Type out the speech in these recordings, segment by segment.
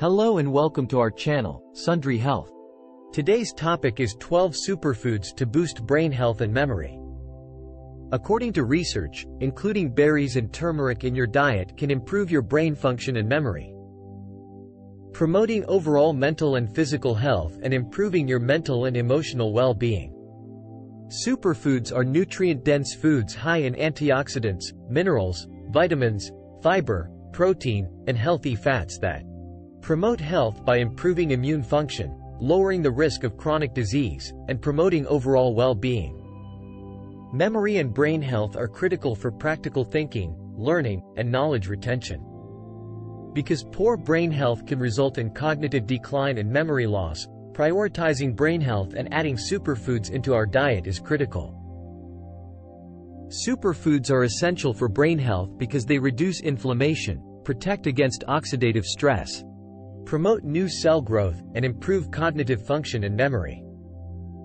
Hello and welcome to our channel, Sundrg Health. Today's topic is 12 superfoods to boost brain health and memory. According to research, including berries and turmeric in your diet can improve your brain function and memory. Promoting overall mental and physical health and improving your mental and emotional well-being. Superfoods are nutrient-dense foods high in antioxidants, minerals, vitamins, fiber, protein, and healthy fats that promote health by improving immune function, lowering the risk of chronic disease, and promoting overall well-being. Memory and brain health are critical for practical thinking, learning, and knowledge retention. Because poor brain health can result in cognitive decline and memory loss, prioritizing brain health and adding superfoods into our diet is critical. Superfoods are essential for brain health because they reduce inflammation, protect against oxidative stress, promote new cell growth, and improve cognitive function and memory.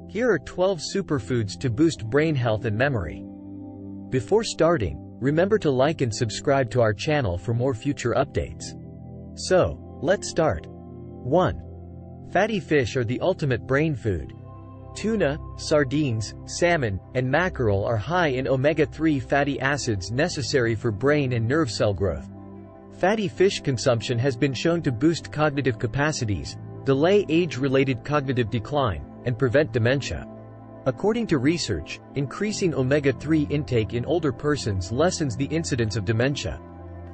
Here are 12 superfoods to boost brain health and memory. Before starting, remember to like and subscribe to our channel for more future updates. So, let's start. 1. Fatty fish are the ultimate brain food. Tuna, sardines, salmon, and mackerel are high in omega-3 fatty acids necessary for brain and nerve cell growth. Fatty fish consumption has been shown to boost cognitive capacities, delay age-related cognitive decline, and prevent dementia. According to research, increasing omega-3 intake in older persons lessens the incidence of dementia.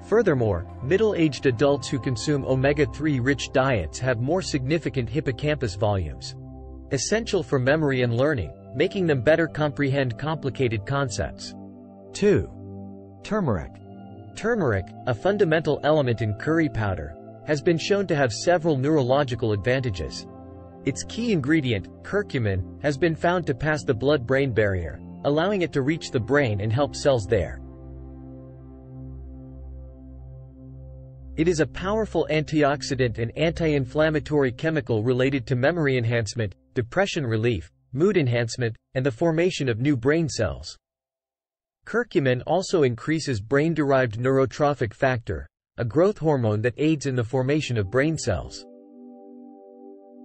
Furthermore, middle-aged adults who consume omega-3 rich diets have more significant hippocampus volumes. Essential for memory and learning, making them better comprehend complicated concepts. 2. Turmeric. Turmeric, a fundamental element in curry powder, has been shown to have several neurological advantages. Its key ingredient, curcumin, has been found to pass the blood-brain barrier, allowing it to reach the brain and help cells there. It is a powerful antioxidant and anti-inflammatory chemical related to memory enhancement, depression relief, mood enhancement, and the formation of new brain cells. Curcumin also increases brain-derived neurotrophic factor, a growth hormone that aids in the formation of brain cells.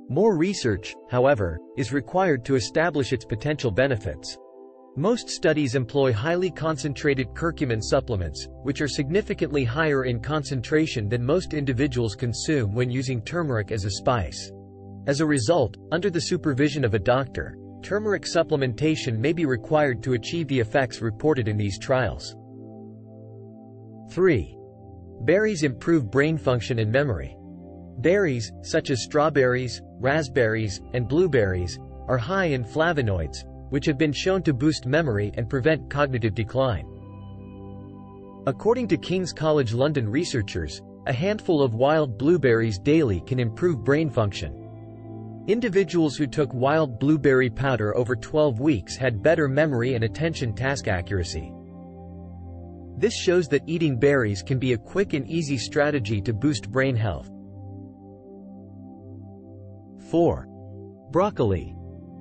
More research, however, is required to establish its potential benefits. Most studies employ highly concentrated curcumin supplements, which are significantly higher in concentration than most individuals consume when using turmeric as a spice. As a result, under the supervision of a doctor, turmeric supplementation may be required to achieve the effects reported in these trials. 3. Berries improve brain function and memory. Berries, such as strawberries, raspberries, and blueberries, are high in flavonoids, which have been shown to boost memory and prevent cognitive decline. According to King's College London researchers, a handful of wild blueberries daily can improve brain function. Individuals who took wild blueberry powder over 12 weeks had better memory and attention task accuracy. This shows that eating berries can be a quick and easy strategy to boost brain health. 4. Broccoli.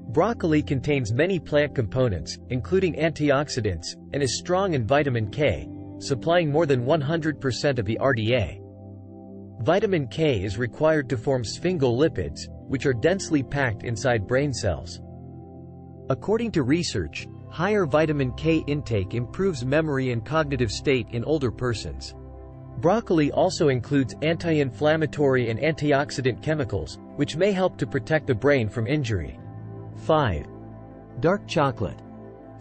Broccoli contains many plant components, including antioxidants, and is strong in vitamin K, supplying more than 100% of the RDA. Vitamin K is required to form sphingolipids, which are densely packed inside brain cells. According to research, higher vitamin K intake improves memory and cognitive state in older persons. Broccoli also includes anti-inflammatory and antioxidant chemicals, which may help to protect the brain from injury. 5. Dark chocolate.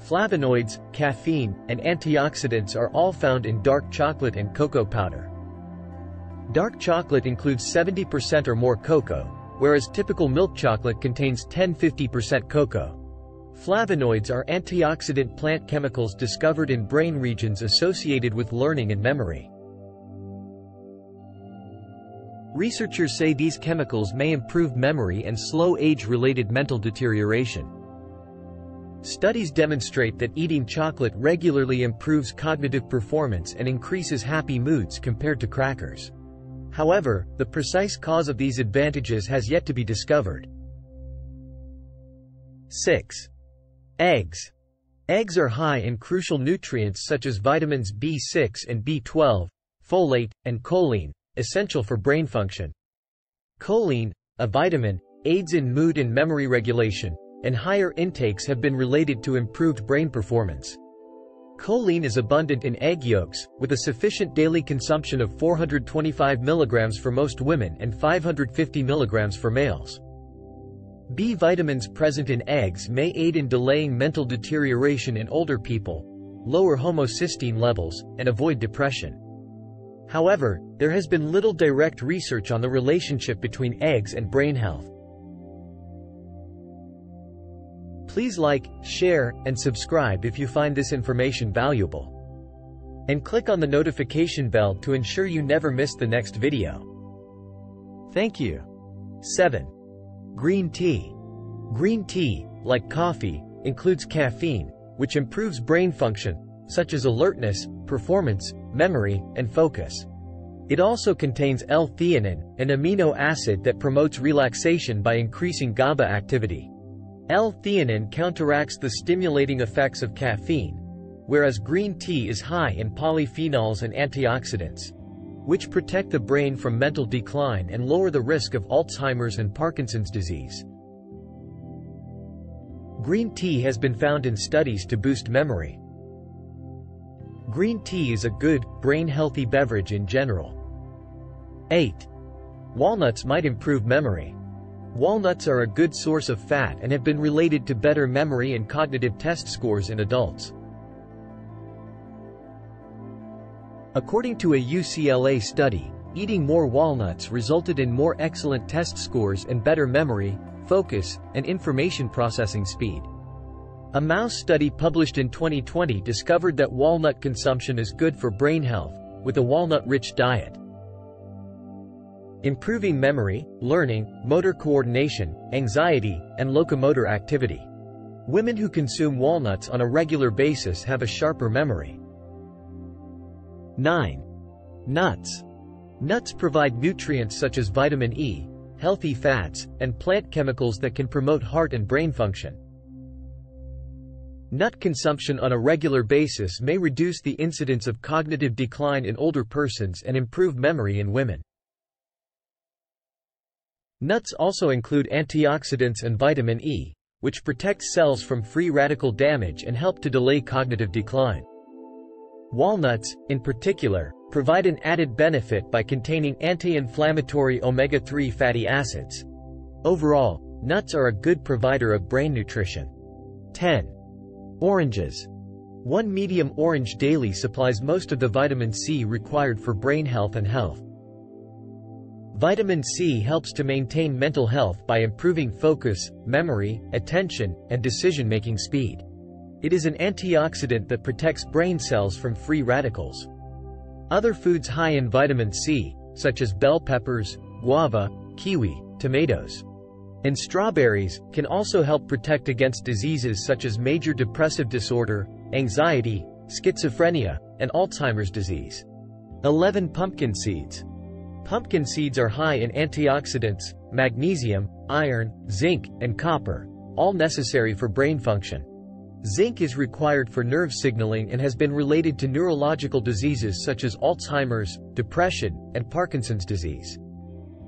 Flavonoids, caffeine, and antioxidants are all found in dark chocolate and cocoa powder. Dark chocolate includes 70% or more cocoa, whereas typical milk chocolate contains 10-50% cocoa. Flavonoids are antioxidant plant chemicals discovered in brain regions associated with learning and memory. Researchers say these chemicals may improve memory and slow age-related mental deterioration. Studies demonstrate that eating chocolate regularly improves cognitive performance and increases happy moods compared to crackers. However, the precise cause of these advantages has yet to be discovered. 6. Eggs. Eggs are high in crucial nutrients such as vitamins B6 and B12, folate, and choline, essential for brain function. Choline, a vitamin, aids in mood and memory regulation, and higher intakes have been related to improved brain performance. Choline is abundant in egg yolks, with a sufficient daily consumption of 425 mg for most women and 550 mg for males. B vitamins present in eggs may aid in delaying mental deterioration in older people, lower homocysteine levels, and avoid depression. However, there has been little direct research on the relationship between eggs and brain health. Please like, share, and subscribe if you find this information valuable. And click on the notification bell to ensure you never miss the next video. Thank you. 7. Green tea. Green tea, like coffee, includes caffeine, which improves brain function, such as alertness, performance, memory, and focus. It also contains L-theanine, an amino acid that promotes relaxation by increasing GABA activity. L-theanine counteracts the stimulating effects of caffeine, whereas green tea is high in polyphenols and antioxidants, which protect the brain from mental decline and lower the risk of Alzheimer's and Parkinson's disease. Green tea has been found in studies to boost memory. Green tea is a good, brain-healthy beverage in general. 8. Walnuts might improve memory. Walnuts are a good source of fat and have been related to better memory and cognitive test scores in adults. According to a UCLA study, eating more walnuts resulted in more excellent test scores and better memory, focus, and information processing speed. A mouse study published in 2020 discovered that walnut consumption is good for brain health, with a walnut-rich diet. Improving memory, learning, motor coordination, anxiety, and locomotor activity. Women who consume walnuts on a regular basis have a sharper memory. 9. Nuts. Nuts provide nutrients such as vitamin E, healthy fats, and plant chemicals that can promote heart and brain function. Nut consumption on a regular basis may reduce the incidence of cognitive decline in older persons and improve memory in women. Nuts also include antioxidants and vitamin E, which protects cells from free radical damage and help to delay cognitive decline. Walnuts, in particular, provide an added benefit by containing anti-inflammatory omega-3 fatty acids. Overall, nuts are a good provider of brain nutrition. 10. Oranges. One medium orange daily supplies most of the vitamin C required for brain health and health. Vitamin C helps to maintain mental health by improving focus, memory, attention, and decision-making speed. It is an antioxidant that protects brain cells from free radicals. Other foods high in vitamin C, such as bell peppers, guava, kiwi, tomatoes, and strawberries, can also help protect against diseases such as major depressive disorder, anxiety, schizophrenia, and Alzheimer's disease. 11. Pumpkin seeds. Pumpkin seeds are high in antioxidants, magnesium, iron, zinc, and copper, all necessary for brain function. Zinc is required for nerve signaling and has been related to neurological diseases such as Alzheimer's, depression, and Parkinson's disease.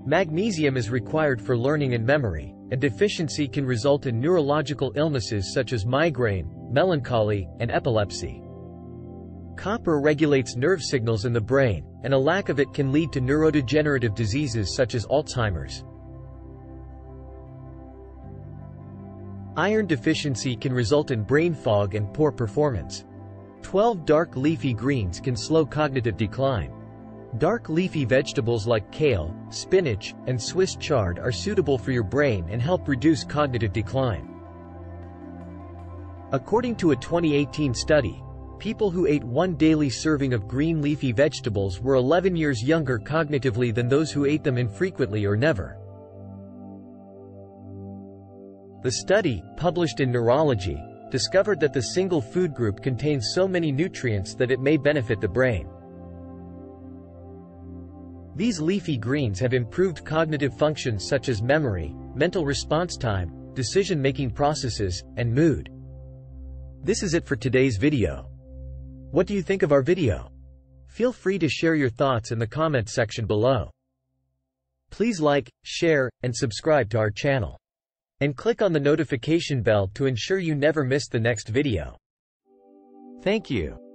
Magnesium is required for learning and memory, and deficiency can result in neurological illnesses such as migraine, melancholy, and epilepsy. Copper regulates nerve signals in the brain, and a lack of it can lead to neurodegenerative diseases such as Alzheimer's. Iron deficiency can result in brain fog and poor performance. 12 dark leafy greens can slow cognitive decline. Dark leafy vegetables like kale, spinach, and Swiss chard are suitable for your brain and help reduce cognitive decline. According to a 2018 study, people who ate one daily serving of green leafy vegetables were 11 years younger cognitively than those who ate them infrequently or never. The study, published in Neurology, discovered that the single food group contains so many nutrients that it may benefit the brain. These leafy greens have improved cognitive functions such as memory, mental response time, decision-making processes, and mood. This is it for today's video. What do you think of our video? Feel free to share your thoughts in the comment section below. Please like, share, and subscribe to our channel. And click on the notification bell to ensure you never miss the next video. Thank you.